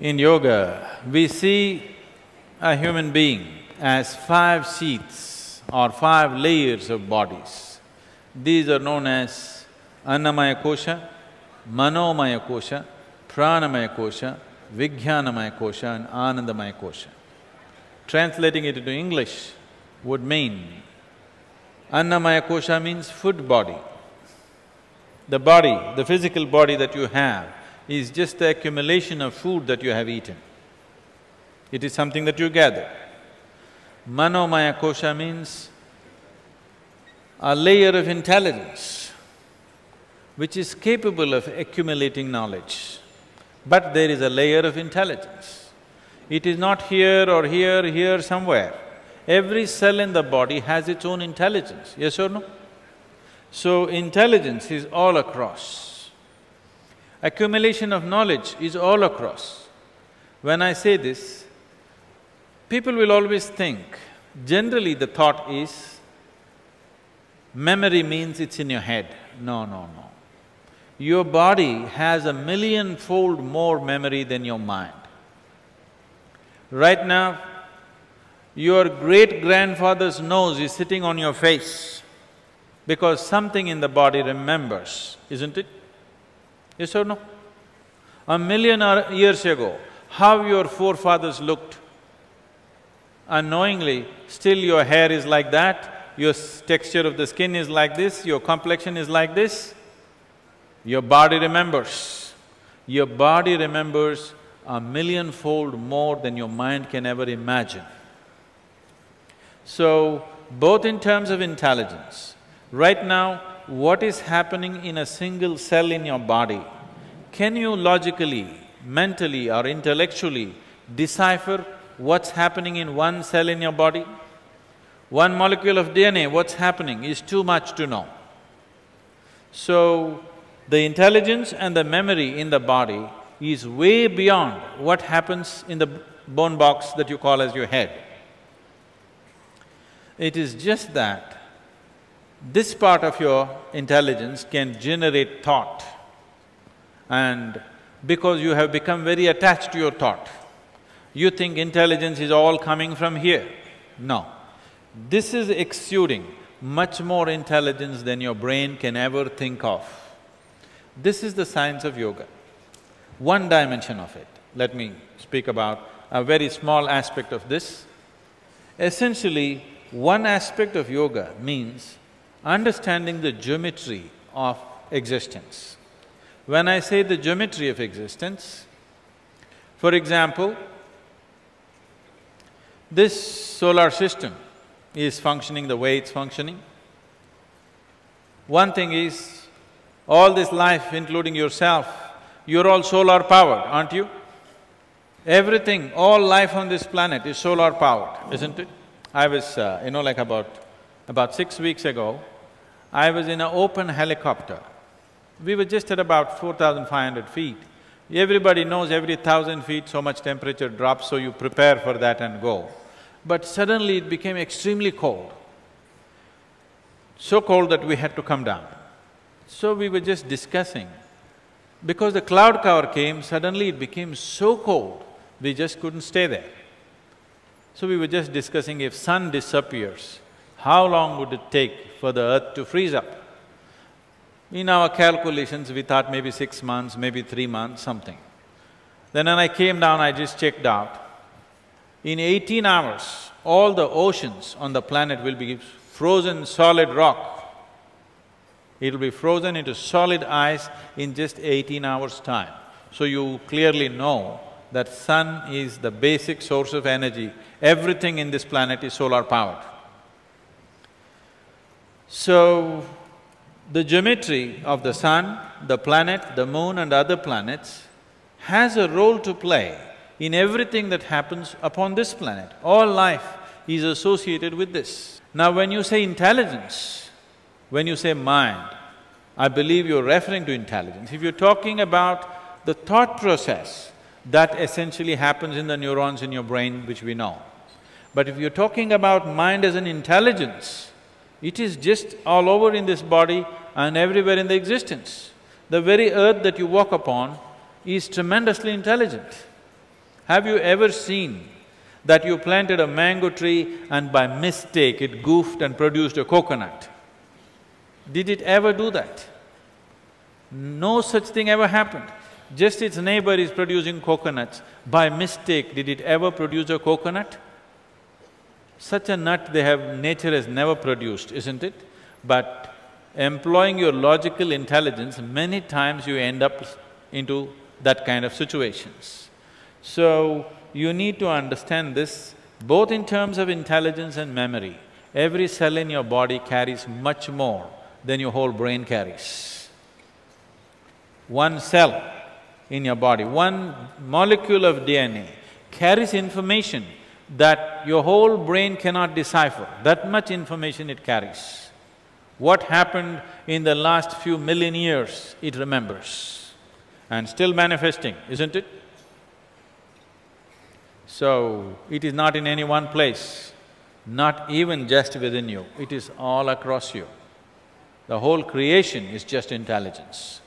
In yoga, we see a human being as five sheaths or five layers of bodies. These are known as Annamaya Kosha, Manomaya Kosha, Pranamaya Kosha, Vijnanamaya Kosha and Anandamaya Kosha. Translating it into English would mean Annamaya Kosha means food body. The body, the physical body that you have is just the accumulation of food that you have eaten. It is something that you gather. Manomaya Kosha means a layer of intelligence which is capable of accumulating knowledge. But there is a layer of intelligence. It is not here or here, here somewhere. Every cell in the body has its own intelligence, yes or no? So, intelligence is all across. Accumulation of knowledge is all across. When I say this, people will always think, generally the thought is, memory means it's in your head. No, no, no. Your body has a million-fold more memory than your mind. Right now, your great-grandfather's nose is sitting on your face because something in the body remembers, isn't it? Yes or no? A million years ago, how your forefathers looked, unknowingly, still your hair is like that, your texture of the skin is like this, your complexion is like this, your body remembers. Your body remembers a millionfold more than your mind can ever imagine. So, both in terms of intelligence, right now, what is happening in a single cell in your body, can you logically, mentally or intellectually decipher what's happening in one cell in your body? One molecule of DNA, what's happening is too much to know. So, the intelligence and the memory in the body is way beyond what happens in the bone box that you call as your head. It is just that this part of your intelligence can generate thought and because you have become very attached to your thought, you think intelligence is all coming from here. No. This is exuding much more intelligence than your brain can ever think of. This is the science of yoga, one dimension of it. Let me speak about a very small aspect of this. Essentially, one aspect of yoga means understanding the geometry of existence. When I say the geometry of existence, for example, this solar system is functioning the way it's functioning. One thing is, all this life, including yourself, you're all solar powered, aren't you? Everything, all life on this planet is solar powered, isn't it? I was, uh, you know, like about… about six weeks ago, I was in an open helicopter. We were just at about four thousand five hundred feet. Everybody knows every thousand feet so much temperature drops, so you prepare for that and go. But suddenly it became extremely cold. So cold that we had to come down. So we were just discussing. Because the cloud cover came, suddenly it became so cold, we just couldn't stay there. So we were just discussing if sun disappears, how long would it take for the earth to freeze up? In our calculations, we thought maybe six months, maybe three months, something. Then when I came down, I just checked out. In eighteen hours, all the oceans on the planet will be frozen solid rock. It'll be frozen into solid ice in just eighteen hours' time. So you clearly know that sun is the basic source of energy. Everything in this planet is solar powered. So, the geometry of the sun, the planet, the moon and other planets has a role to play in everything that happens upon this planet. All life is associated with this. Now when you say intelligence, when you say mind, I believe you're referring to intelligence. If you're talking about the thought process, that essentially happens in the neurons in your brain which we know. But if you're talking about mind as an intelligence, it is just all over in this body and everywhere in the existence. The very earth that you walk upon is tremendously intelligent. Have you ever seen that you planted a mango tree and by mistake it goofed and produced a coconut? Did it ever do that? No such thing ever happened. Just its neighbor is producing coconuts. By mistake, did it ever produce a coconut? Such a nut they have… nature has never produced, isn't it? But employing your logical intelligence, many times you end up into that kind of situations. So, you need to understand this both in terms of intelligence and memory. Every cell in your body carries much more than your whole brain carries. One cell in your body, one molecule of DNA carries information that your whole brain cannot decipher, that much information it carries. What happened in the last few million years, it remembers and still manifesting, isn't it? So, it is not in any one place, not even just within you, it is all across you. The whole creation is just intelligence.